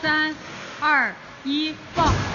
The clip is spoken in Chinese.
三二一放